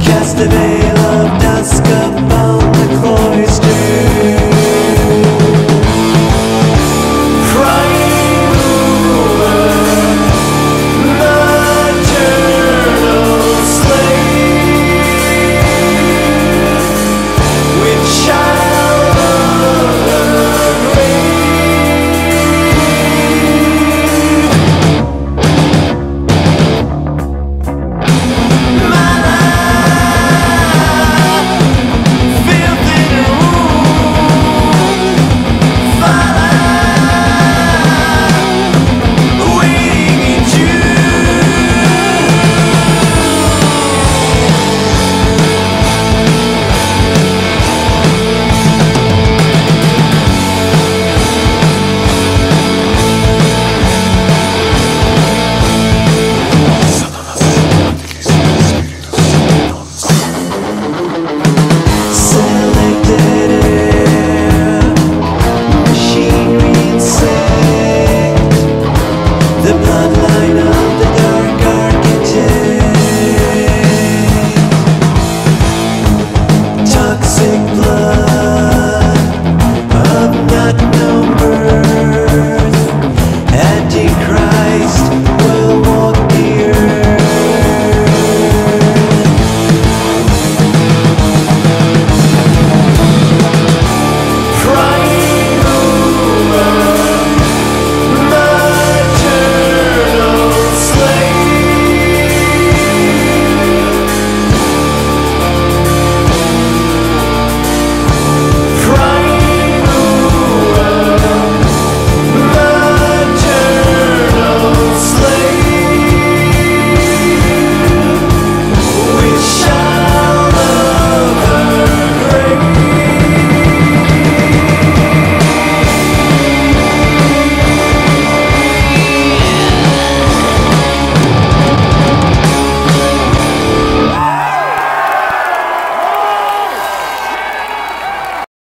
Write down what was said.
cast a veil of dusk upon.